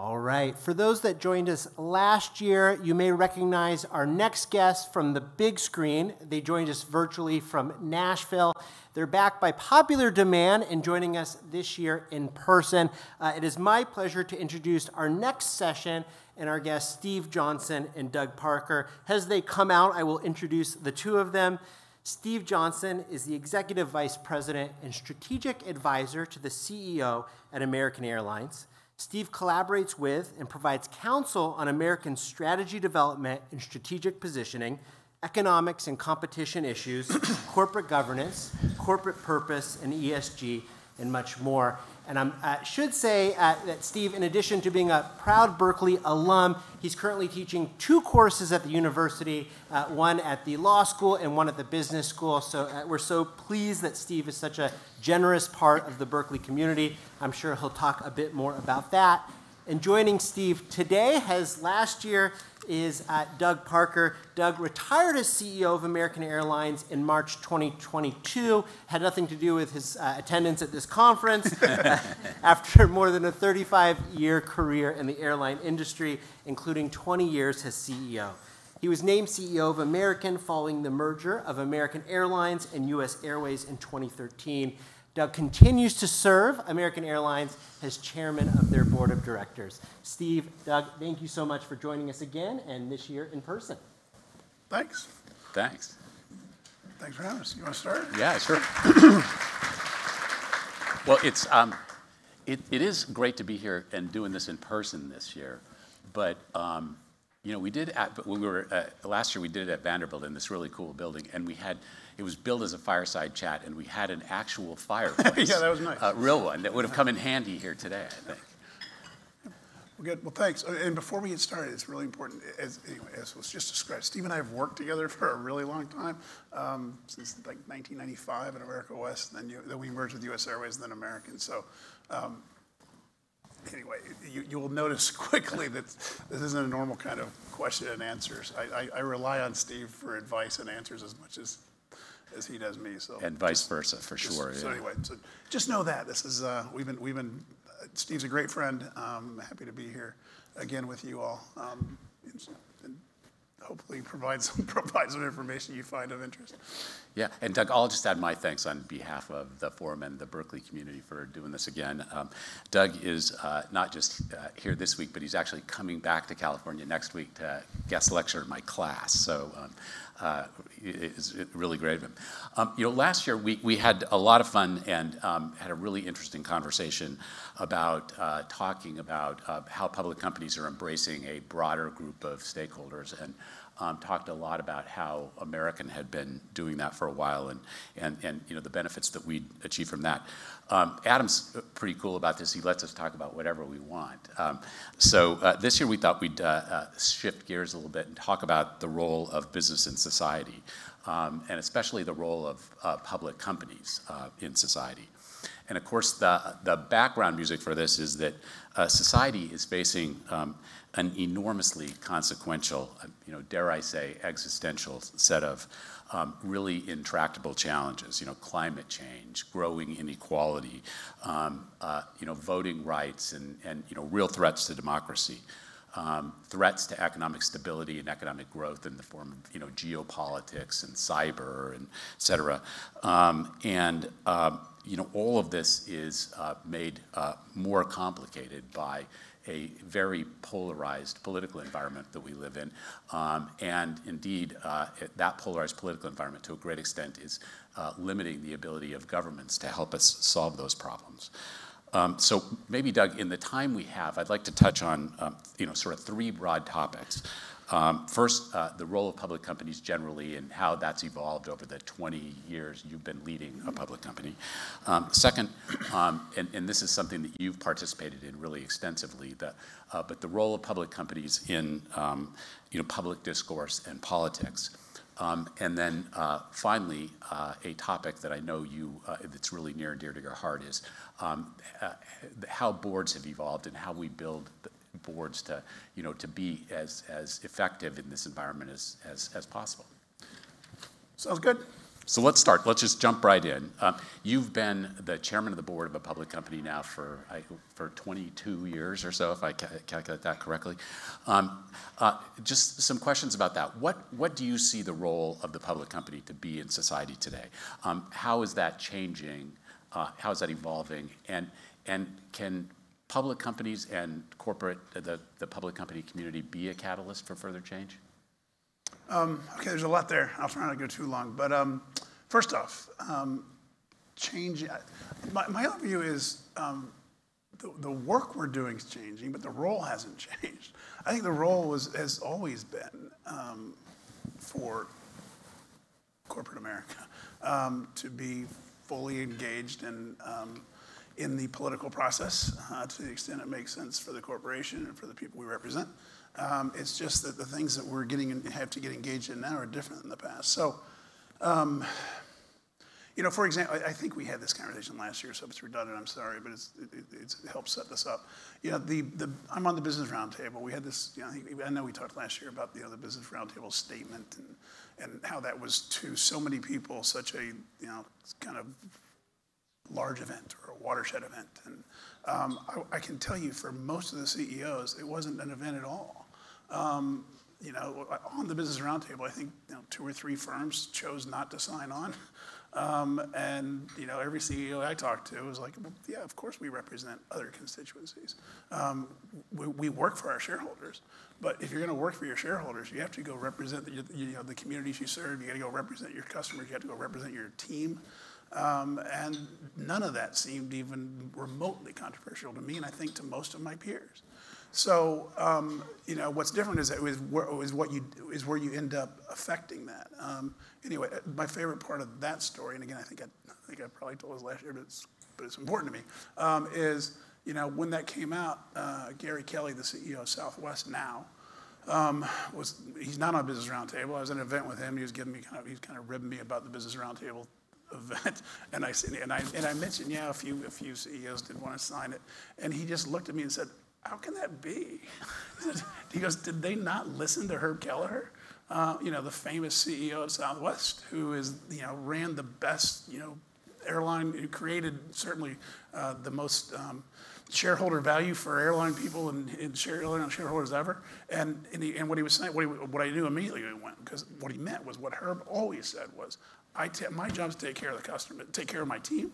All right. For those that joined us last year, you may recognize our next guest from the big screen. They joined us virtually from Nashville. They're back by popular demand and joining us this year in person. Uh, it is my pleasure to introduce our next session and our guests, Steve Johnson and Doug Parker. As they come out, I will introduce the two of them. Steve Johnson is the Executive Vice President and Strategic Advisor to the CEO at American Airlines. Steve collaborates with and provides counsel on American strategy development and strategic positioning, economics and competition issues, corporate governance, corporate purpose, and ESG, and much more. And I uh, should say uh, that Steve, in addition to being a proud Berkeley alum, he's currently teaching two courses at the university, uh, one at the law school and one at the business school. So uh, we're so pleased that Steve is such a generous part of the Berkeley community. I'm sure he'll talk a bit more about that. And joining Steve today has last year is uh, Doug Parker. Doug retired as CEO of American Airlines in March 2022. Had nothing to do with his uh, attendance at this conference. after more than a 35 year career in the airline industry, including 20 years as CEO. He was named CEO of American following the merger of American Airlines and US Airways in 2013. Doug continues to serve American Airlines as chairman of their board of directors. Steve, Doug, thank you so much for joining us again and this year in person. Thanks. Thanks. Thanks for having us. You want to start? Yeah, sure. well, it's um, it, it is great to be here and doing this in person this year, but um, you know we did at when we were uh, last year we did it at Vanderbilt in this really cool building, and we had it was built as a fireside chat, and we had an actual fireplace. yeah, that was nice. A real one that would have come in handy here today, I think. Well, good. Well, thanks. Uh, and before we get started, it's really important. As, anyway, as was just described, Steve and I have worked together for a really long time, um, since like 1995 at America West. Then, you, then we merged with U.S. Airways, and then American. So, um, anyway, you, you will notice quickly that this isn't a normal kind of question and answers. I, I, I rely on Steve for advice and answers as much as as he does me. So and vice versa, for just, sure. So yeah. anyway, so just know that this is uh, we've been we've been uh, Steve's a great friend. Um, happy to be here again with you all. Um, and, and hopefully provide some provide some information you find of interest. Yeah, and Doug, I'll just add my thanks on behalf of the forum and the Berkeley community for doing this again. Um, Doug is uh, not just uh, here this week, but he's actually coming back to California next week to guest lecture in my class. So um, uh, it's really great of him. Um, you know, last year we, we had a lot of fun and um, had a really interesting conversation about uh, talking about uh, how public companies are embracing a broader group of stakeholders and um, talked a lot about how American had been doing that for a while and, and, and you know, the benefits that we'd achieve from that. Um, Adam's pretty cool about this. He lets us talk about whatever we want. Um, so uh, this year we thought we'd uh, uh, shift gears a little bit and talk about the role of business in society, um, and especially the role of uh, public companies uh, in society. And of course, the, the background music for this is that uh, society is facing um, an enormously consequential, you know, dare I say, existential set of um, really intractable challenges. You know, climate change, growing inequality, um, uh, you know, voting rights, and and you know, real threats to democracy. Um, threats to economic stability and economic growth in the form of you know geopolitics and cyber and et cetera. Um, and um, you know all of this is uh, made uh, more complicated by a very polarized political environment that we live in. Um, and indeed, uh, that polarized political environment, to a great extent, is uh, limiting the ability of governments to help us solve those problems. Um, so maybe, Doug, in the time we have, I'd like to touch on um, you know, sort of three broad topics. Um, first, uh, the role of public companies generally and how that's evolved over the 20 years you've been leading a public company. Um, second, um, and, this is something that you've participated in really extensively, uh, but the role of public companies in you know, public discourse and politics. And then uh, finally, a topic that I know you that's really near and dear to your heart is how boards have evolved and how we build boards to, you know, to be as, as effective in this environment as, as, as possible. Sounds good. So let's start. Let's just jump right in. Um, you've been the chairman of the board of a public company now for I, for 22 years or so, if I ca- calculate that correctly. Um, uh, just some questions about that. What what do you see the role of the public company to be in society today? Um, how is that changing? Uh, how is that evolving? And and can public companies and corporate the, the public company community be a catalyst for further change? Um, okay, there's a lot there. I'll try not to go too long. But um, first off, um, change. My, my other view is um, the, the work we're doing is changing, but the role hasn't changed. I think the role was, has always been um, for corporate America um, to be fully engaged in, in the political process uh, to the extent it makes sense for the corporation and for the people we represent. Um, it's just that the things that we're getting and have to get engaged in now are different than the past. So, um, you know, for example, I, think we had this conversation last year, so if it's redundant, I'm sorry, but it's, it, it helps set this up. You know, the, the, I'm on the Business Roundtable. We had this, you know, I know we talked last year about the, you know, the Business Roundtable statement and, and how that was to so many people such a, you know, kind of large event or a watershed event. And um, I, I, can tell you for most of the CEOs, it wasn't an event at all. Um, you know, on the Business Roundtable, I think you know, two or three firms chose not to sign on. Um, and you know, every CEO I talked to was like, well, "Yeah, of course we represent other constituencies. Um, we, we, work for our shareholders, but if you're going to work for your shareholders, you have to go represent the, you know, the communities you serve. You got to go represent your customers. You have to go represent your team. Um, and none of that seemed even remotely controversial to me, and I think to most of my peers. So, um, you know, what's different is, is, where, is, what you, is where you end up affecting that. Um, anyway, my favorite part of that story, and again, I think I, I think I probably told this last year, but it's, but it's important to me, um, is, you know, when that came out, uh, Gary Kelly, the CEO of Southwest now, um, was he's not on Business Roundtable. I was at an event with him. He was giving me kind of, he was kind of ribbing me about the Business Roundtable event, and I said, and I and I mentioned, yeah, a few a few CEOs did want to sign it, and he just looked at me and said, "How can that be?" he goes, "Did they not listen to Herb Kelleher?" Uh, you know, the famous CEO of Southwest, who is you know ran the best you know airline, who created certainly uh, the most. Um, shareholder value for airline people and, and share, airline shareholders ever. And, and, he, and, what he was saying, what, he, what I knew immediately went, because what he meant was what Herb always said was, I t- my job is to take care of the customer, take care of my team.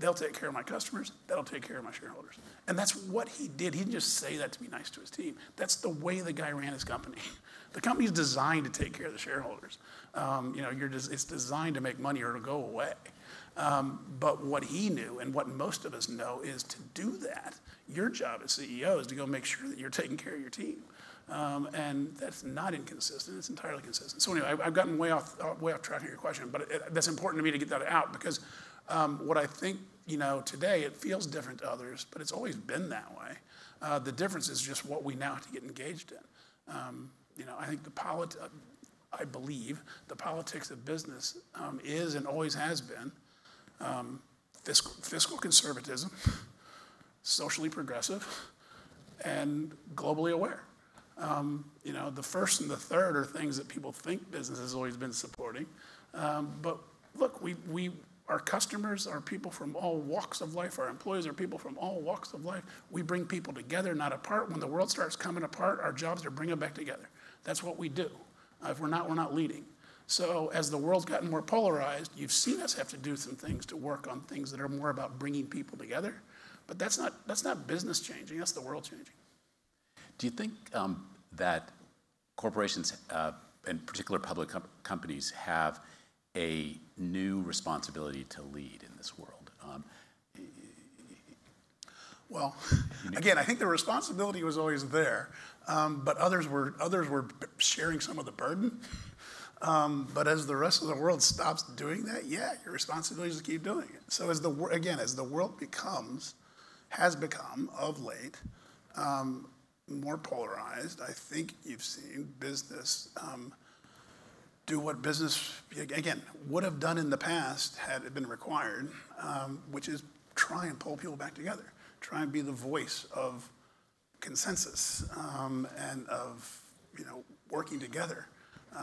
They'll take care of my customers. That'll take care of my shareholders. And that's what he did. He didn't just say that to be nice to his team. That's the way the guy ran his company. The company's designed to take care of the shareholders. Um, you know, it's designed to make money or to go away. Um, but what he knew and what most of us know is to do that, your job as CEO is to go make sure that you're taking care of your team. Um, and that's not inconsistent, it's entirely consistent. So anyway, I, have gotten way off, uh, way off track of your question, but it, that's important to me to get that out because um, what I think, you know, today, it feels different to others, but it's always been that way. Uh, the difference is just what we now have to get engaged in. Um, you know, I think the polit- I believe the politics of business um, is and always has been um, fiscal, fiscal conservatism, socially progressive, and globally aware. Um, you know, the first and the third are things that people think business has always been supporting. Um, but look, we, we, our customers are people from all walks of life. Our employees are people from all walks of life. We bring people together, not apart. When the world starts coming apart, our jobs are bring them back together. That's what we do. Uh, if we're not, we're not leading. So as the world's gotten more polarized, you've seen us have to do some things to work on things that are more about bringing people together. But that's not, that's not business changing, that's the world changing. Do you think um, that corporations, uh, and particular public com- companies, have a new responsibility to lead in this world? Um, well, again, I think the responsibility was always there, um, but others were others were sharing some of the burden. Um, but as the rest of the world stops doing that, yeah, your responsibility is to keep doing it. So as the again, as the world becomes, has become of late, um, more polarized. I think you've seen business um, do what business, again, would have done in the past had it been required, um, which is try and pull people back together, try and be the voice of consensus um, and of you know working together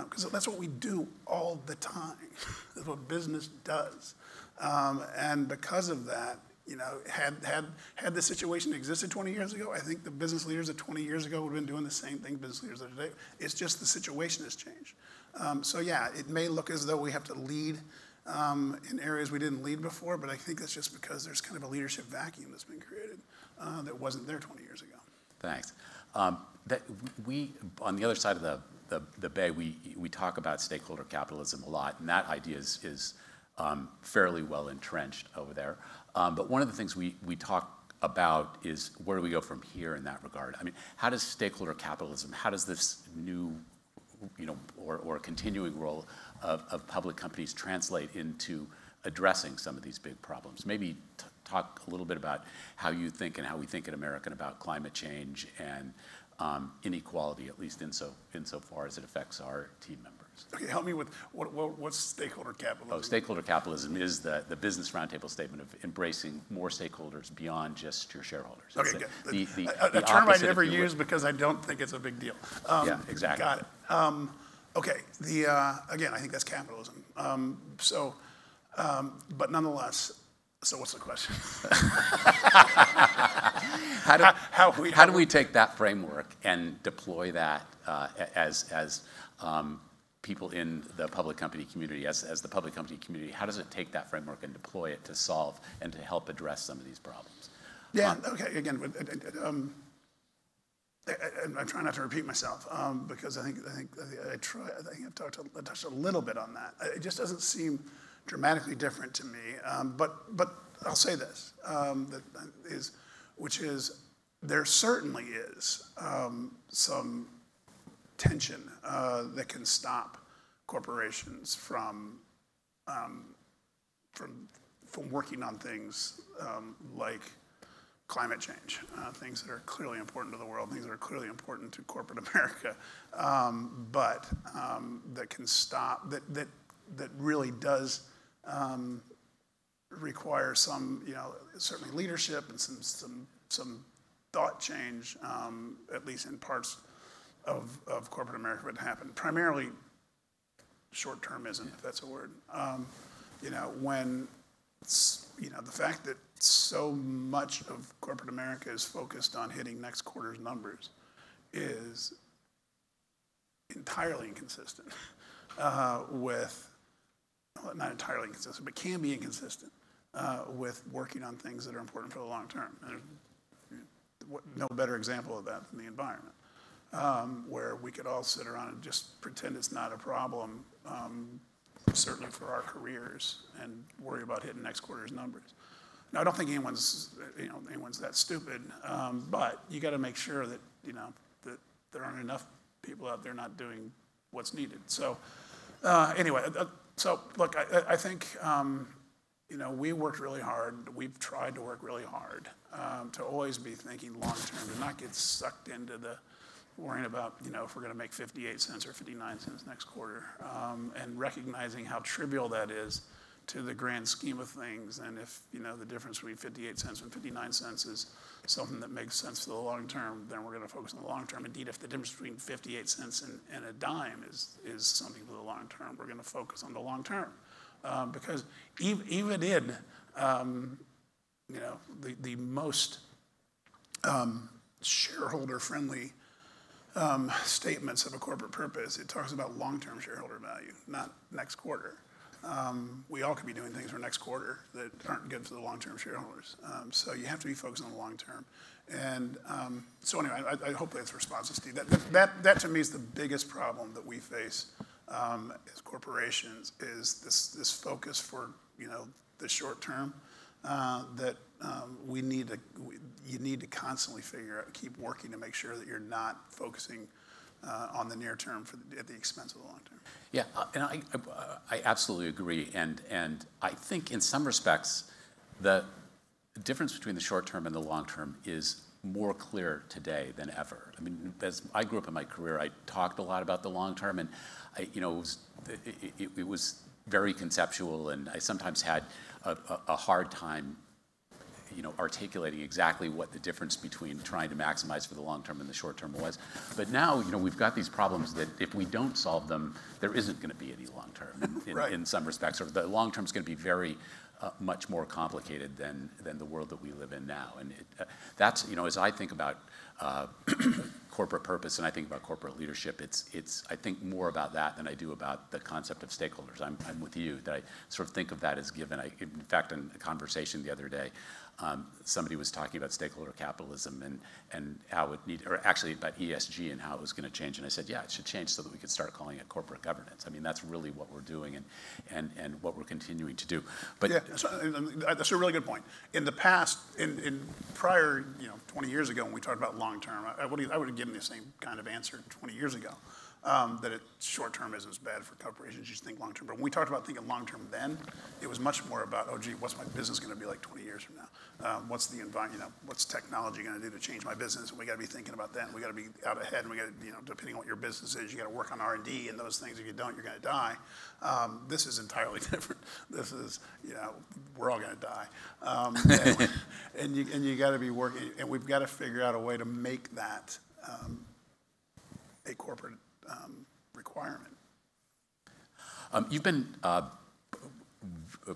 because that's what we do all the time. That's what business does. Um, and because of that, you know, had, had, had the situation existed 20 years ago, I think the business leaders of 20 years ago would have been doing the same thing business leaders are today. It's just the situation has changed. Um, so yeah, it may look as though we have to lead um, in areas we didn't lead before, but I think that's just because there's kind of a leadership vacuum that's been created uh, that wasn't there 20 years ago. Thanks. Um, that we, on the other side of the, the, the, bay, we, we talk about stakeholder capitalism a lot, and that idea is, is um, fairly well entrenched over there. Um, but one of the things we, we talk about is where do we go from here in that regard? I mean, how does stakeholder capitalism, how does this new, you know, or, or continuing role of, of public companies translate into addressing some of these big problems? Maybe talk a little bit about how you think and how we think in American about climate change and um, inequality, at least in so insofar as it affects our team members. Okay, help me with what, what, what's stakeholder capitalism? Oh, stakeholder capitalism is the, the business roundtable statement of embracing more stakeholders beyond just your shareholders. Okay, good. The, the, a, a term I never use because I don't think it's a big deal. Um, yeah, exactly. Got it. Um, okay, the, uh, again, I think that's capitalism. Um, so, um, but nonetheless, so what's the question? how, do, how, how, we, how, do we take that framework and deploy that uh, as, as um, people in the public company community, as, as the public company community, how does it take that framework and deploy it to solve and to help address some of these problems? Yeah, um, okay, again, um, I, am trying not to repeat myself um, because I think, I think I, try, I think I've talked I touched a little bit on that. It just doesn't seem dramatically different to me, um, but, but I'll say this, um, that is, which is there certainly is um, some tension uh, that can stop corporations from, um, from, from working on things um, like climate change, uh, things that are clearly important to the world, things that are clearly important to corporate America, um, but um, that can stop, that, that, that really does um, require some, you know, certainly leadership and some, some, some thought change, um, at least in parts of, of corporate America would happen. Primarily short-termism, if that's a word. Um, you know, when, you know, the fact that so much of corporate America is focused on hitting next quarter's numbers is entirely inconsistent uh, with, well, not entirely inconsistent, but can be inconsistent uh, with working on things that are important for the long term. And no better example of that than the environment um, where we could all sit around and just pretend it's not a problem, um, certainly for our careers, and worry about hitting next quarter's numbers. Now, I don't think anyone's, you know, anyone's that stupid, um, but you got to make sure that, you know, that there aren't enough people out there not doing what's needed. So, uh, anyway, uh, so look, I, I think, um, you know, we worked really hard. We've tried to work really hard um, to always be thinking long term, to not get sucked into the worrying about, you know, if we're going to make 58 cents or 59 cents next quarter, um, and recognizing how trivial that is to the grand scheme of things. And if, you know, the difference between 58 cents and 59 cents is something that makes sense for the long term, then we're going to focus on the long term. Indeed, if the difference between 58 cents and, and a dime is, is something for the long term, we're going to focus on the long term. Um, because even, even in, um, you know, the, the most um, shareholder friendly um, statements of a corporate purpose, it talks about long-term shareholder value, not next quarter. Um, we all could be doing things for next quarter that aren't good for the long-term shareholders. Um, so you have to be focused on the long term. And um, so anyway, I, I, hope that's responsive, Steve. That, that, that, to me is the biggest problem that we face um, as corporations is this, this focus for, you know, the short term uh, that um, we need to, we, you need to constantly figure out, keep working to make sure that you're not focusing uh, on the near term the, at the expense of the long term. Yeah, uh, and I, I, I absolutely agree. And, and I think in some respects, the difference between the short term and the long term is more clear today than ever. I mean, as I grew up in my career, I talked a lot about the long term, and I, you know, it was, it, it, it was very conceptual, and I sometimes had a, a, a hard time you know, articulating exactly what the difference between trying to maximize for the long term and the short term was. But now, you know, we've got these problems that if we don't solve them, there isn't going to be any long term in, Right. in some respects, or the long term is going to be very uh, much more complicated than, than the world that we live in now. And it, uh, that's, you know, as I think about uh, corporate purpose and I think about corporate leadership, it's, it's, I think more about that than I do about the concept of stakeholders. I'm, I'm with you, that I sort of think of that as given. I, in fact, in a conversation the other day, um, somebody was talking about stakeholder capitalism and, and how it need, or actually about ESG and how it was going to change. And I said, yeah, it should change so that we could start calling it corporate governance. I mean, that's really what we're doing and, and, and what we're continuing to do. But Yeah, uh, that's a really good point. In the past, in, in prior, you know, 20 years ago, when we talked about long-term, I would, I would have given the same kind of answer 20 years ago, um, that it, short-term isn't as bad for corporations, you just think long-term. But when we talked about thinking long-term then, it was much more about, oh gee, what's my business gonna be like 20 years from now? Um, What's the environment, you know, what's technology gonna do to change my business? And we gotta be thinking about that, and we gotta be out ahead, and we gotta, you know, depending on what your business is, you gotta work on R and D and those things. If you don't, you're gonna die. Um, This is entirely different. This is, you know, we're all gonna die. Um, and- And you, and you gotta be working, and we've gotta figure out a way to make that um, a corporate um, requirement. Um, You've been, uh,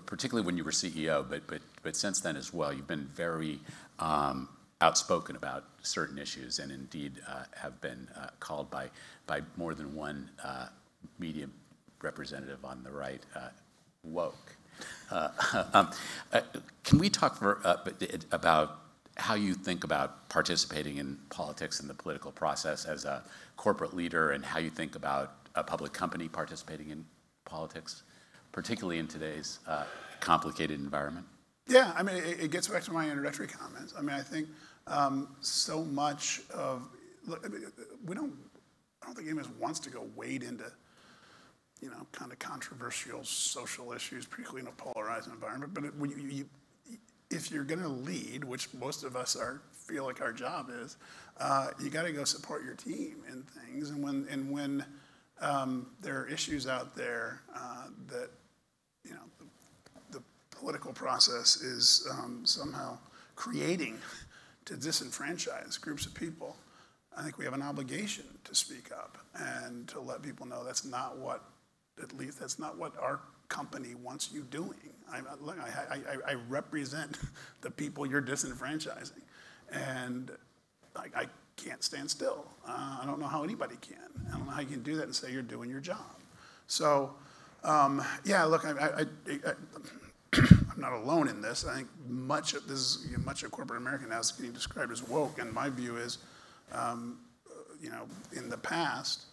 particularly when you were CEO, but, but, but since then as well, you've been very um, outspoken about certain issues and indeed uh, have been uh, called by, by more than one uh, media representative on the right uh, woke. Uh, um, uh, Can we talk for, uh, about how you think about participating in politics and the political process as a corporate leader and how you think about a public company participating in politics, particularly in today's uh, complicated environment? Yeah, I mean, it, it gets back to my introductory comments. I mean, I think um, so much of, look, I mean, we don't, I don't think anyone wants to go wade into, you know, kind of controversial social issues, particularly in a polarized environment. But it, when you, you, if you're going to lead, which most of us are, feel like our job is, uh, you got to go support your team in things. And when, and when um, there are issues out there uh, that, you know, the, the political process is um, somehow creating to disenfranchise groups of people, I think we have an obligation to speak up and to let people know that's not what, at least that's not what our company wants you doing. I, look, I, I, I represent the people you're disenfranchising, and I, I can't stand still. Uh, I don't know how anybody can. I don't know how you can do that and say you're doing your job. So, um, yeah, look, I, I'm not alone in this. I think much of this, is, you know, much of corporate America now is getting described as woke, and my view is, um, you know, in the past,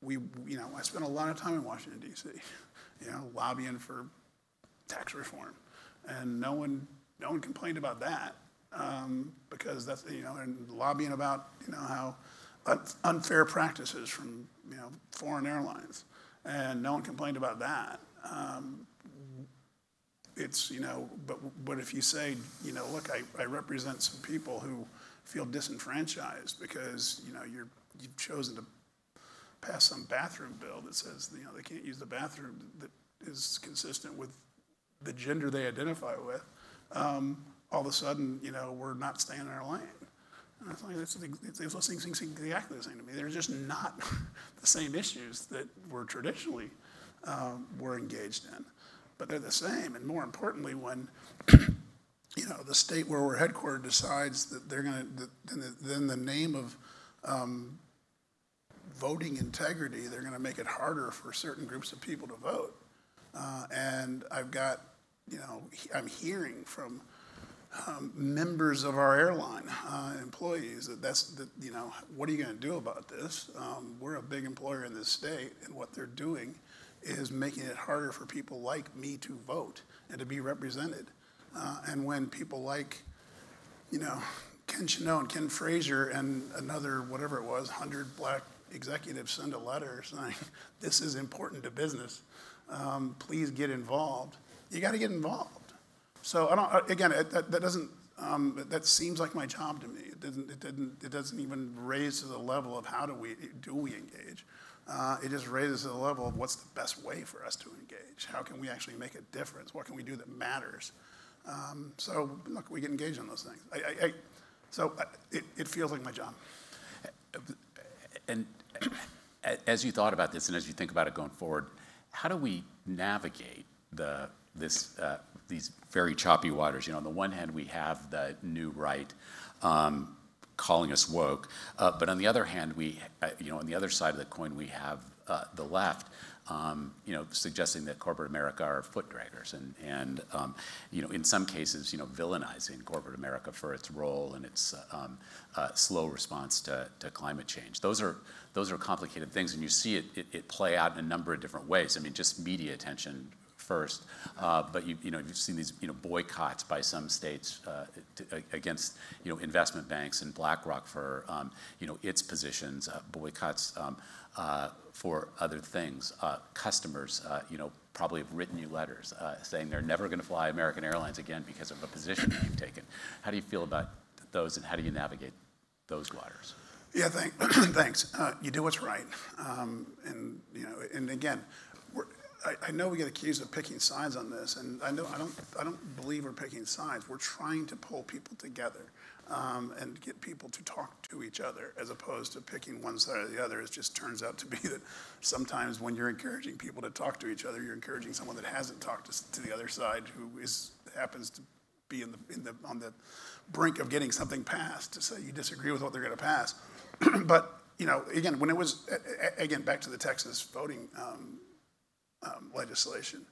we, you know, I spent a lot of time in Washington D.C., you know, lobbying for tax reform, and no one, no one complained about that um, because that's, you know, and lobbying about, you know, how unfair practices from, you know, foreign airlines, and no one complained about that. Um, it's, you know, but, but if you say, you know, look, I, I represent some people who feel disenfranchised because, you know, you're, you've chosen to pass some bathroom bill that says, you know, they can't use the bathroom that is consistent with the gender they identify with, um, all of a sudden, you know, we're not staying in our lane. And it's like, it's, it's, it's exactly the same to me. They're just not the same issues that we're traditionally um, were engaged in, but they're the same. And more importantly, when you know the state where we're headquartered decides that they're going to, then the, then the name of um, voting integrity, they're going to make it harder for certain groups of people to vote. Uh, and I've got, you know, I'm hearing from um, members of our airline uh, employees that that's, that, you know, what are you going to do about this? Um, we're a big employer in this state, and what they're doing is making it harder for people like me to vote and to be represented. Uh, and when people like, you know, Ken Chenault and Ken Frazier and another, whatever it was, 100 black executives send a letter saying, this is important to business, um, please get involved, you got to get involved. So I don't, uh, again, it- that, that doesn't, um, that seems like my job to me. It doesn't, it didn't, it doesn't even raise to the level of how do we, do we engage? Uh, it just raises to the level of what's the best way for us to engage? How can we actually make a difference? What can we do that matters? Um, so look, we get engaged on those things. I, I, I, so I, it, it feels like my job. And as you thought about this and as you think about it going forward, how do we navigate the, this, uh, these very choppy waters? You know, on the one hand, we have the new right um, calling us woke, uh, but on the other hand, we, uh, you know, on the other side of the coin, we have uh, the left, um, you know, suggesting that corporate America are foot draggers and, and um, you know, in some cases, you know, villainizing corporate America for its role and its uh, um, uh, slow response to, to climate change. Those are, those are complicated things, and you see it, it, it play out in a number of different ways. I mean, just media attention first, uh, but you, you know, you've seen these, you know, boycotts by some states uh, to, against, you know, investment banks and BlackRock for, um, you know, its positions, uh, boycotts um, uh, for other things. Uh, customers, uh, you know, probably have written you letters saying they're never going to fly American Airlines again because of a position you've taken. How do you feel about those, and how do you navigate those waters? Yeah, thank, thanks. You do what's right, um, and you know, and again, I, I know we get accused of picking sides on this, and I know I don't I don't believe we're picking sides. We're trying to pull people together um, and get people to talk to each other as opposed to picking one side or the other. It just turns out to be that sometimes when you're encouraging people to talk to each other, you're encouraging someone that hasn't talked to, to the other side who is happens to be in the, in the, on the brink of getting something passed to say you disagree with what they're going to pass. but, you know, again, when it was, again, back to the Texas voting um, um, legislation,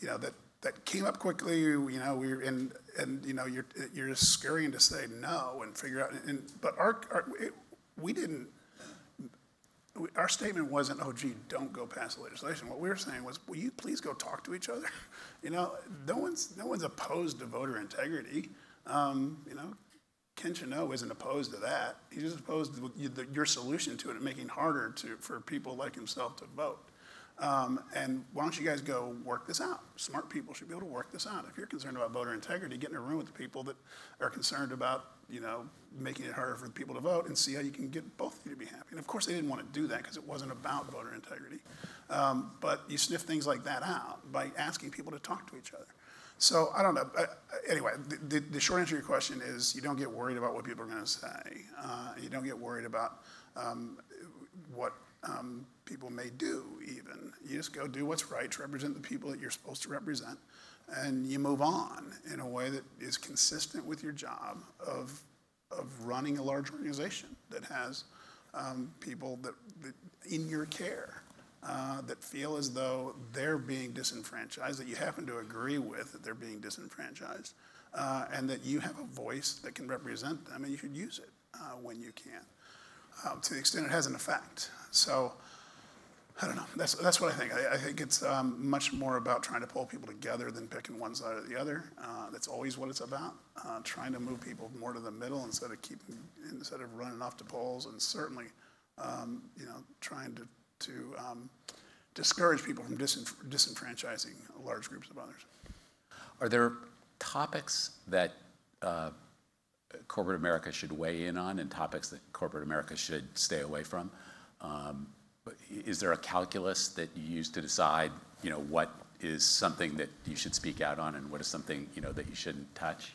you know, that that came up quickly, you know, we and, and, you know, you're, you're just scurrying to say no and figure out, and, but our, our it, we didn't, our statement wasn't, oh gee, don't go pass the legislation. What we were saying was, will you please go talk to each other? You know, no one's, no one's opposed to voter integrity. Um, you know, Ken Chenault isn't opposed to that. He's just opposed to your solution to it and making harder to, for people like himself to vote. Um, and why don't you guys go work this out? Smart people should be able to work this out. If you're concerned about voter integrity, get in a room with the people that are concerned about, you know, making it harder for the people to vote and see how you can get both of you to be happy. And of course, they didn't want to do that because it wasn't about voter integrity. Um, but you sniff things like that out by asking people to talk to each other. So I don't know. Anyway, the, the, the, short answer to your question is you don't get worried about what people are going to say. Uh, you don't get worried about um, what um, people may do, even. You just go do what's right to represent the people that you're supposed to represent, and you move on in a way that is consistent with your job of, of running a large organization that has um, people that, that, in your care uh, that feel as though they're being disenfranchised, that you happen to agree with that they're being disenfranchised, uh, and that you have a voice that can represent them, and you should use it uh, when you can um, to the extent it has an effect. So I don't know. That's, that's what I think. I, I think it's um, much more about trying to pull people together than picking one side or the other. Uh, that's always what it's about. Uh, trying to move people more to the middle instead of keeping, instead of running off to poles, and certainly, um, you know, trying to to um, discourage people from disenf- disenfranchising large groups of others. Are there topics that uh, corporate America should weigh in on and topics that corporate America should stay away from? Um, is there a calculus that you use to decide, you know, what is something that you should speak out on and what is something, you know, that you shouldn't touch?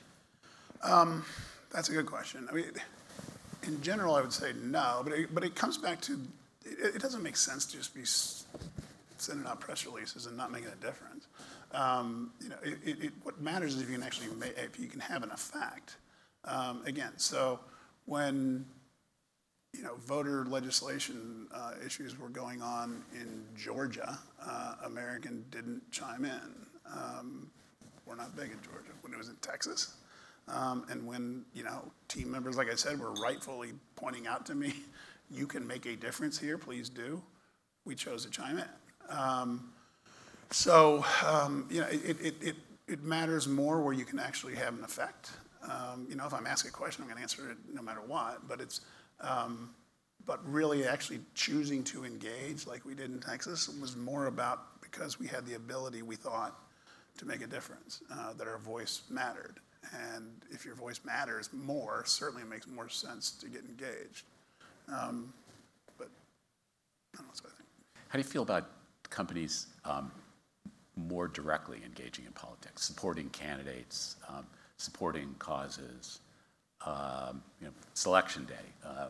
Um, that's a good question. I mean, in general, I would say no, but it, but it comes back to it, it doesn't make sense to just be sending out press releases and not making a difference. Um, you know, it, it, what matters is if you can actually make, if you can have an effect. Um, again, so when you know voter legislation uh, issues were going on in Georgia, uh, American didn't chime in. Um, we're not big in Georgia. When it was in Texas, um, and when you know team members, like I said, were rightfully pointing out to me, you can make a difference here. Please do. We chose to chime in. Um, so um, you know, it, it, it, it matters more where you can actually have an effect. Um, you know, if I'm asked a question, I'm going to answer it no matter what. But it's, um, but really actually choosing to engage, like we did in Texas, was more about because we had the ability, we thought, to make a difference, uh, that our voice mattered. And if your voice matters more, certainly it makes more sense to get engaged. Um, but. How do you feel about companies um, more directly engaging in politics, supporting candidates, um, supporting causes. Um, you know, selection day. Uh,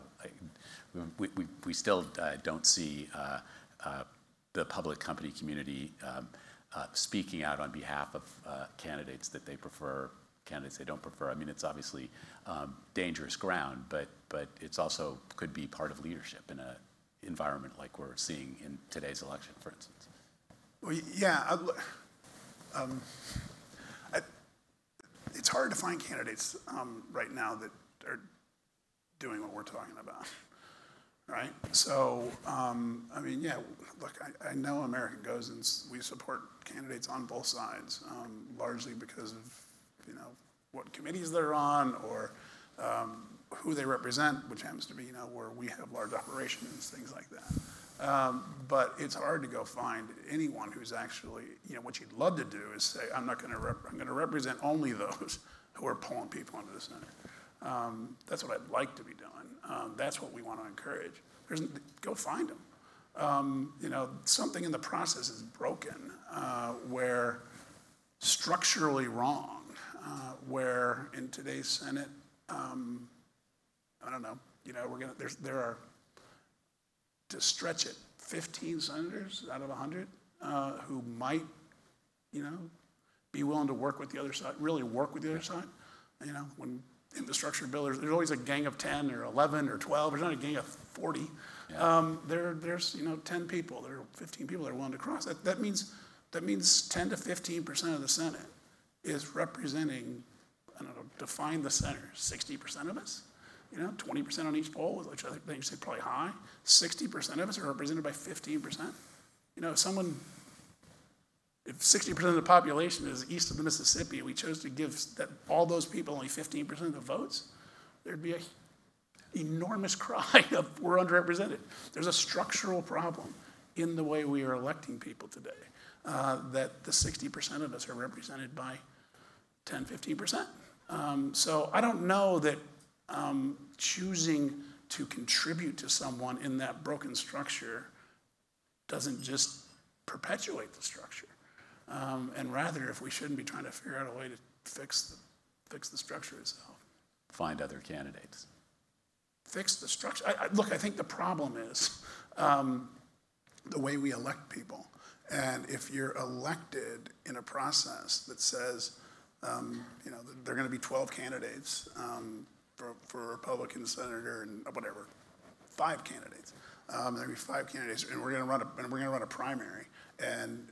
we, we, we still uh, don't see uh, uh, the public company community um, uh, speaking out on behalf of candidates that they prefer, candidates they don't prefer. I mean, it's obviously um, dangerous ground, but but it's also could be part of leadership in an environment like we're seeing in today's election, for instance. Well, yeah. It's hard to find candidates um, right now that are doing what we're talking about, right? So, um, I mean, yeah, look, I, I, know American Goes and we support candidates on both sides, um, largely because of, you know, what committees they're on or um, who they represent, which happens to be, you know, where we have large operations, things like that. Um, but it's hard to go find anyone who's actually, you know, what you'd love to do is say, I'm not going to, rep- I'm going to represent only those who are pulling people into the center. Um, that's what I'd like to be doing. Um, that's what we want to encourage. There's, go find them. Um, you know, something in the process is broken uh, where structurally wrong, uh, where in today's Senate, um, I don't know, you know, we're gonna, there's, there are to stretch it, 15 senators out of 100 uh, who might, you know, be willing to work with the other side, really work with the other side. You know, when infrastructure bill, there's, there's always a gang of 10 or 11 or 12. There's not a gang of 40. Yeah. Um, there, there's, you know, 10 people, there are 15 people that are willing to cross. That, that means that means 10 to 15% of the Senate is representing, I don't know, define the center, 60% of us you know, 20% on each pole, which I think say probably high. 60% of us are represented by 15%. You know, if someone, if 60% of the population is east of the Mississippi, we chose to give that, all those people only 15% of the votes, there'd be an enormous cry of we're underrepresented. There's a structural problem in the way we are electing people today, uh, that the 60% of us are represented by 10, 15%. Um, so I don't know that um, choosing to contribute to someone in that broken structure doesn't just perpetuate the structure. Um, and rather, if we shouldn't be trying to figure out a way to fix the, fix the structure itself. Find other candidates. Fix the structure. I, I, look, I think the problem is um, the way we elect people. And if you're elected in a process that says, um, you know, there are going to be 12 candidates, um, for, for Republican senator and whatever, five candidates. Um, there'll be five candidates, and we're going to run a and we're going to run a primary, and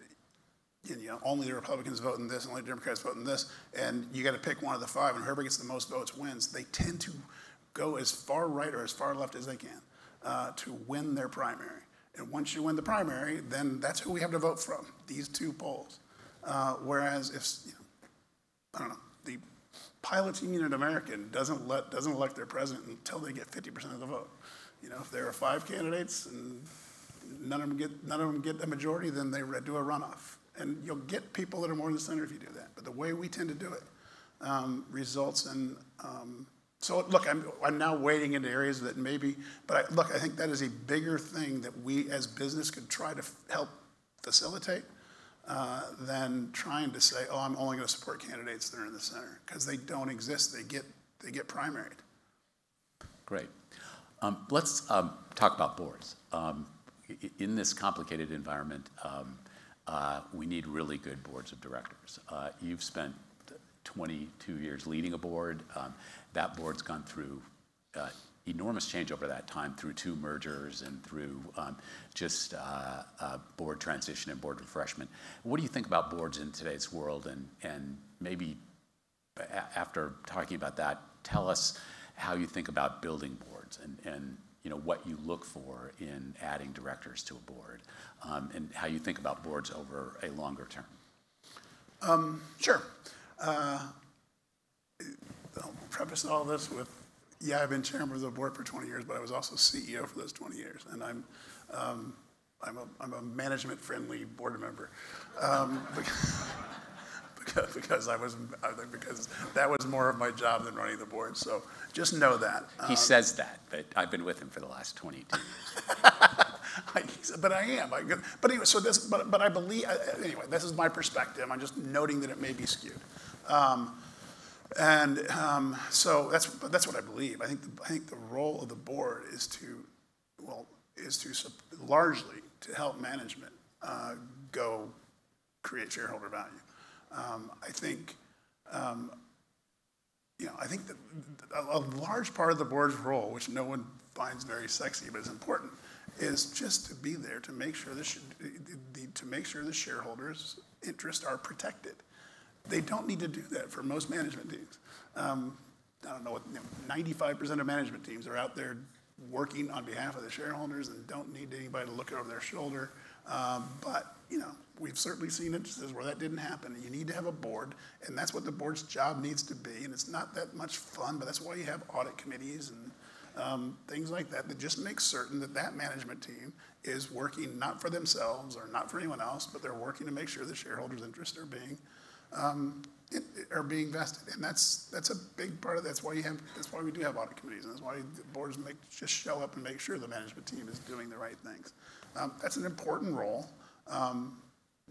you know only the Republicans vote in this, and only the Democrats vote in this, and you got to pick one of the five, and whoever gets the most votes wins. They tend to go as far right or as far left as they can uh, to win their primary. And once you win the primary, then that's who we have to vote from. These two poles. Uh, whereas if you know, I don't know pilots union at American doesn't let doesn't elect their president until they get 50% of the vote. You know, if there are five candidates and none of them get none of them get a majority, then they do a runoff, and you'll get people that are more in the center if you do that. But the way we tend to do it um, results in. Um, so look, I'm, I'm now wading into areas that maybe, but I, look, I think that is a bigger thing that we as business could try to help facilitate uh, than trying to say, oh, I'm only going to support candidates that are in the center, because they don't exist. They get, they get primaried. Great. Um, let's um, talk about boards. Um, in this complicated environment, um, uh, we need really good boards of directors. Uh, you've spent 22 years leading a board. Um, that board's gone through uh, enormous change over that time through two mergers and through um, just uh, uh, board transition and board refreshment. What do you think about boards in today's world? And, and maybe after talking about that, tell us how you think about building boards and, and you know, what you look for in adding directors to a board um, and how you think about boards over a longer term. Um, sure. Uh, I'll preface all this with yeah, I've been chairman of the board for 20 years, but I was also CEO for those 20 years, and I'm um, I'm a I'm a management friendly board member. Um, because, because I was because that was more of my job than running the board. So just know that. He um, says that, but I've been with him for the last 22 years. I, but I am. I, but anyway, so this, but, but I believe, uh, anyway, this is my perspective. I'm just noting that it may be skewed. Um, and um, so that's, that's what I believe. I think, the, I think the role of the board is to, well, is to largely to help management uh, go create shareholder value. Um, I think, um, you know, I think that a, large part of the board's role, which no one finds very sexy but is important, is just to be there to make sure the, the, to make sure the shareholders' interests are protected. They don't need to do that for most management teams. Um, I don't know what, you know, 95% of management teams are out there working on behalf of the shareholders and don't need anybody to look over their shoulder. Um, but, you know, we've certainly seen instances where that didn't happen. You need to have a board, and that's what the board's job needs to be. And it's not that much fun, but that's why you have audit committees and um, things like that that just make certain that that management team is working not for themselves or not for anyone else, but they're working to make sure the shareholders' interests are being um, it, are being vested, and that's that's a big part of that's why you have that's why we do have audit committees, and that's why boards make just show up and make sure the management team is doing the right things. Um, that's an important role, um,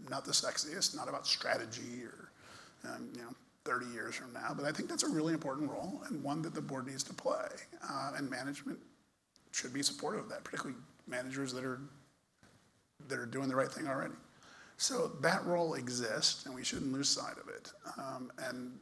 not the sexiest, not about strategy or um, you know 30 years from now, but I think that's a really important role and one that the board needs to play, uh, and management should be supportive of that, particularly managers that are that are doing the right thing already. So that role exists, and we shouldn't lose sight of it. Um, and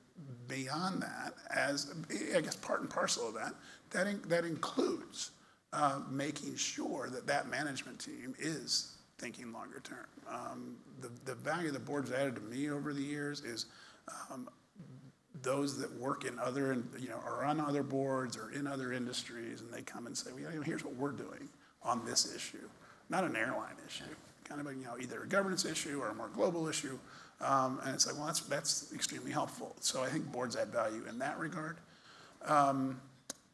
beyond that, as I guess part and parcel of that, that, in, that includes uh, making sure that that management team is thinking longer term. Um, the, the value the board's added to me over the years is um, those that work in other, you know, are on other boards or in other industries, and they come and say, well, here's what we're doing on this issue, not an airline issue kind of a, you know, either a governance issue or a more global issue. Um, and it's like, well, that's, that's extremely helpful. So I think boards add value in that regard. Um,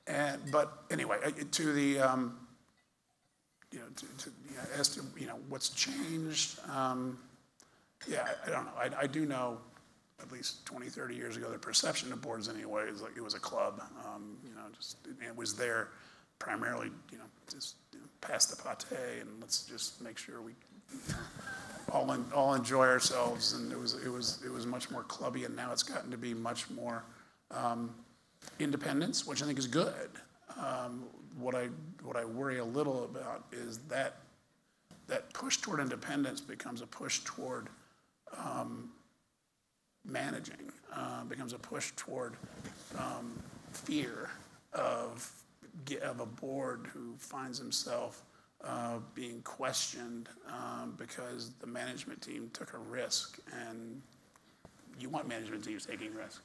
and, but anyway, uh, to the, um, you know, to, to, as to, you know, what's changed, um, yeah, I, I, don't know. I, I, do know at least 20, 30 years ago, the perception of boards anyway is like it was a club. Um, you know, just, it was there primarily, you know, just you know, pass the pate and let's just make sure we all, in, all enjoy ourselves, and it was, it, was, it was much more clubby, and now it's gotten to be much more um, independence, which I think is good. Um, what, I, what I worry a little about is that that push toward independence becomes a push toward um, managing, uh, becomes a push toward um, fear of, of a board who finds himself being questioned um, because the management team took a risk, and you want management teams taking risk.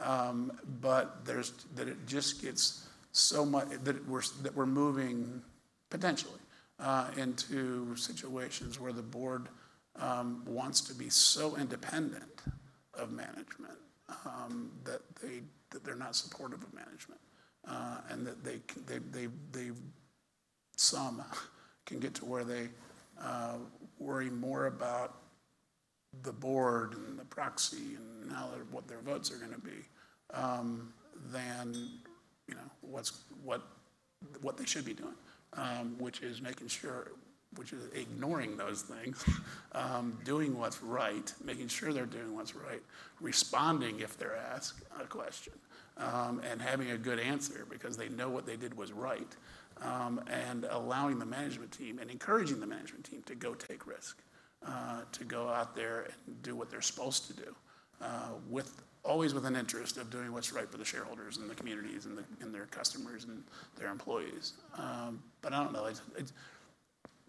Um, but there's that it just gets so much that we're that we're moving potentially uh, into situations where the board um, wants to be so independent of management um, that they that they're not supportive of management, uh, and that they they they they some can get to where they uh, worry more about the board and the proxy and how what their votes are going to be um, than you know what's what what they should be doing, um, which is making sure, which is ignoring those things, um, doing what's right, making sure they're doing what's right, responding if they're asked a question, um, and having a good answer because they know what they did was right um, and allowing the management team and encouraging the management team to go take risk, uh, to go out there and do what they're supposed to do, uh, with always with an interest of doing what's right for the shareholders and the communities and, the, and their customers and their employees. Um, but I don't know. It's, it's,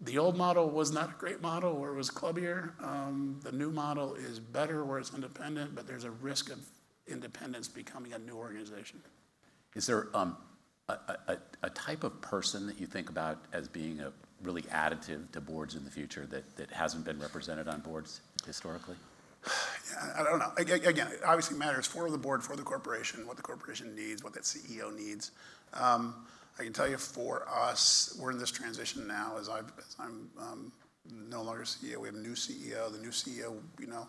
the old model was not a great model where it was clubbier. Um, the new model is better where it's independent, but there's a risk of independence becoming a new organization. Is there um, a, type of person that you think about as being a really additive to boards in the future that, that hasn't been represented on boards historically? I don't know. Again, it obviously matters for the board, for the corporation, what the corporation needs, what that CEO needs. Um, I can tell you for us, we're in this transition now as, i am um, no longer CEO. We have a new CEO. The new CEO, you know,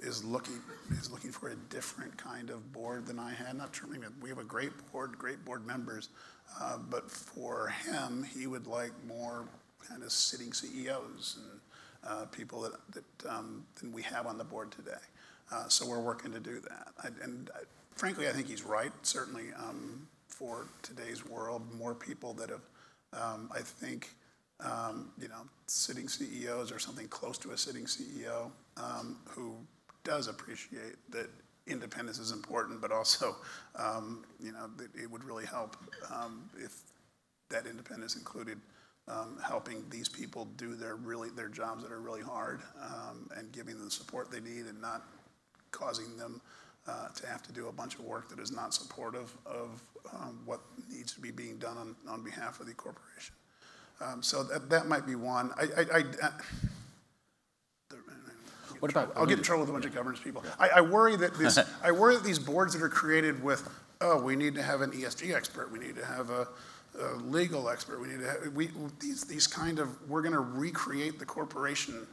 is looking is looking for a different kind of board than I had. Not true. We have a great board, great board members, uh, but for him, he would like more kind of sitting CEOs and uh, people that, that, um, than we have on the board today. Uh, so we're working to do that. I, and I, frankly, I think he's right. Certainly, um, for today's world, more people that have, um, I think, um, you know, sitting CEOs or something close to a sitting CEO um, who does appreciate that independence is important, but also, um, you know, it, would really help um, if that independence included um, helping these people do their really their jobs that are really hard um, and giving them the support they need and not causing them uh, to have to do a bunch of work that is not supportive of um, what needs to be being done on, on behalf of the corporation. Um, so that, that might be one. I, I, I, I what about? I'll get in trouble with a bunch of governance people. I, I worry that this. I worry that these boards that are created with, oh, we need to have an ESG expert. We need to have a, a legal expert. We need to have we these these kind of. We're going to recreate the corporation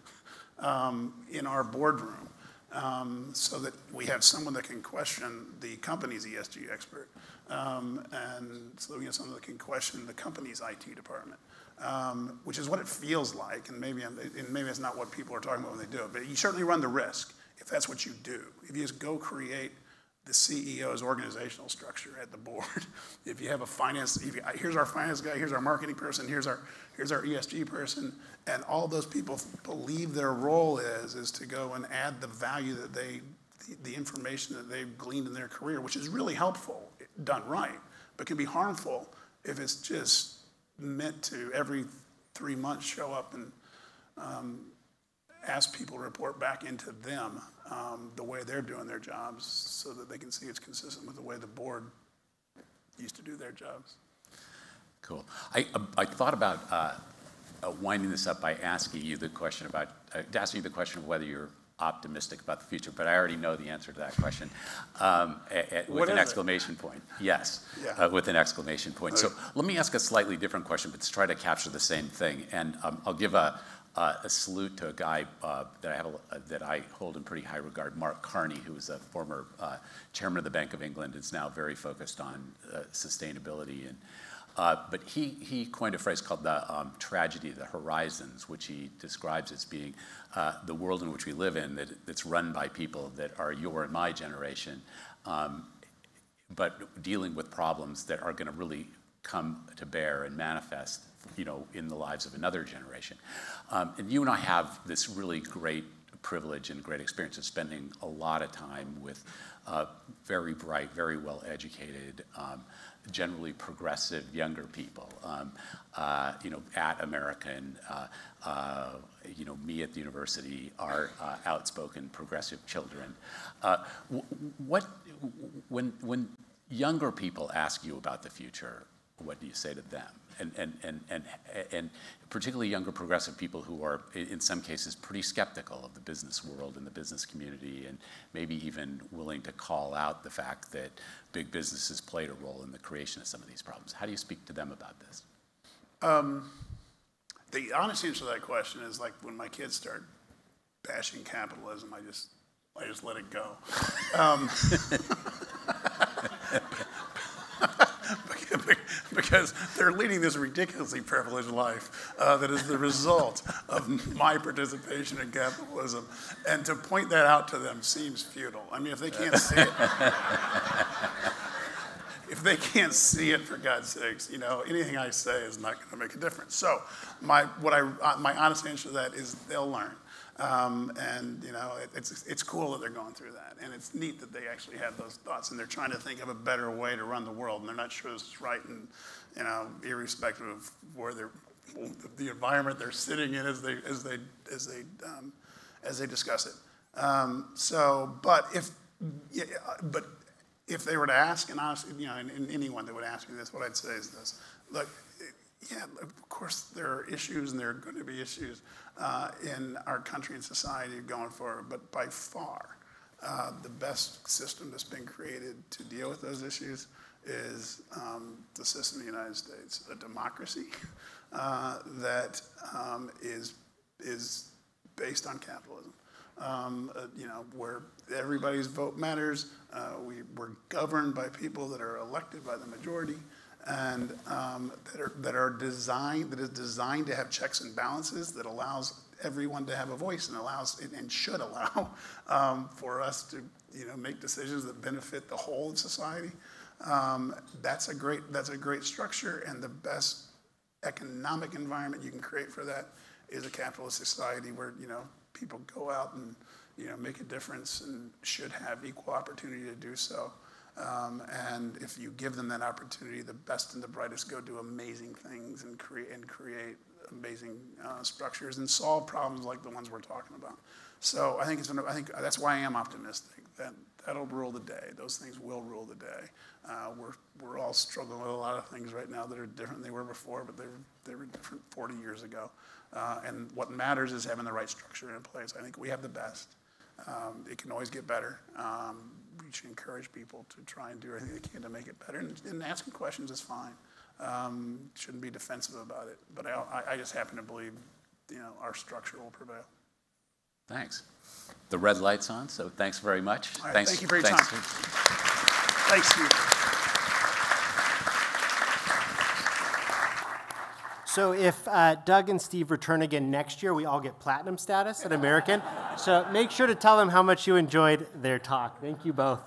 um, in our boardroom. Um, so that we have someone that can question the company's ESG expert, um, and so we have someone that can question the company's IT department um, which is what it feels like, and maybe, and maybe it's not what people are talking about when they do it, but you certainly run the risk if that's what you do. If you just go create the CEO's organizational structure at the board, if you have a finance, you, here's our finance guy, here's our marketing person, here's our, here's our ESG person, and all those people believe their role is, is to go and add the value that they, the, the information that they've gleaned in their career, which is really helpful, done right, but can be harmful if it's just meant to every three months show up and um, ask people to report back into them um, the way they're doing their jobs so that they can see it's consistent with the way the board used to do their jobs. Cool. I, I thought about uh, uh, winding this up by asking you the question about, uh, asking you the question of whether you're optimistic about the future, but I already know the answer to that question um, with an exclamation it? point. Yes, yeah. uh, with an exclamation point. So let me ask a slightly different question, but to try to capture the same thing. And um, I'll give a, uh, a salute to a guy uh, that I have a, that I hold in pretty high regard, Mark Carney, who was a former uh, chairman of the Bank of England, is now very focused on uh, sustainability and. Uh, but he, he coined a phrase called the um, tragedy of the horizons, which he describes as being uh, the world in which we live in that, that's run by people that are your and my generation, um, but dealing with problems that are going to really come to bear and manifest you know, in the lives of another generation. Um, and you and I have this really great privilege and great experience of spending a lot of time with uh, very bright, very well educated, um, generally progressive younger people, um, uh, you know, at American, uh, uh, you know, me at the university, are uh, outspoken progressive children. Uh, what, when, when younger people ask you about the future, what do you say to them? and, and, and, and, and particularly younger progressive people who are, in some cases, pretty skeptical of the business world and the business community, and maybe even willing to call out the fact that big businesses played a role in the creation of some of these problems. How do you speak to them about this? Um, the honest answer to that question is like when my kids start bashing capitalism, I just I just let it go. Um, because they're leading this ridiculously privileged life uh, that is the result of my participation in capitalism. And to point that out to them seems futile. I mean, if they can't see it, if they can't see it, for God's sakes, you know, anything I say is not going to make a difference. So, my what I uh, my honest answer to that is they'll learn. Um, and you know, it, it's it's cool that they're going through that, and it's neat that they actually have those thoughts, and they're trying to think of a better way to run the world, and they're not sure is right, and you know, irrespective of where they're the environment they're sitting in as they as they as they um, as they discuss it. Um, so, but if yeah, but if they were to ask, and honestly, you know, and, and anyone that would ask me this, what I'd say is this: look, yeah, of course there are issues, and there are going to be issues uh, in our country and society going forward. But by far, uh, the best system that's been created to deal with those issues is um, the system of the United States, a democracy uh, that um, is is based on capitalism. Um, uh, you know, where everybody's vote matters. Uh, we, we're governed by people that are elected by the majority. And um, that are, that are designed, that is designed to have checks and balances that allows everyone to have a voice and allows, and should allow um, for us to, you know, make decisions that benefit the whole of society. Um, that's a great, that's a great structure and the best economic environment you can create for that is a capitalist society where, you know, people go out and, you know, make a difference and should have equal opportunity to do so. Um, and if you give them that opportunity, the best and the brightest go do amazing things and create and create amazing uh, structures and solve problems like the ones we're talking about. So I think it's I think that's why I am optimistic that that'll rule the day. Those things will rule the day. Uh, we're we're all struggling with a lot of things right now that are different than they were before, but they were they were different 40 years ago. Uh, and what matters is having the right structure in place. I think we have the best. Um, it can always get better. Um, we should encourage people to try and do everything they can to make it better. And, and asking questions is fine. Um, shouldn't be defensive about it. But I, I just happen to believe, you know, our structure will prevail. Thanks. The red light's on, so thanks very much. Right, thanks, thank you for your thanks time. Thanks, Steve. So if uh, Doug and Steve return again next year, we all get platinum status at American. so make sure to tell them how much you enjoyed their talk. Thank you both.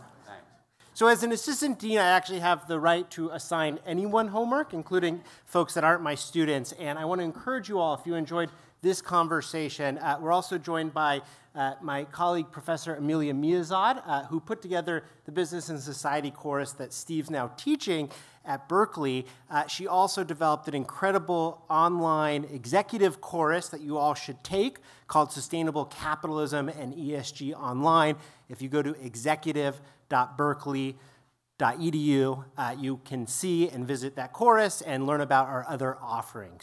So as an assistant dean, I actually have the right to assign anyone homework, including folks that aren't my students. And I want to encourage you all, if you enjoyed this conversation, uh, we're also joined by uh, my colleague, Professor Amelia Miazad, uh, who put together the Business and Society course that Steve's now teaching at Berkeley. Uh, she also developed an incredible online executive course that you all should take called Sustainable Capitalism and ESG Online. If you go to executive.berkeley.edu, uh, you can see and visit that chorus and learn about our other offerings.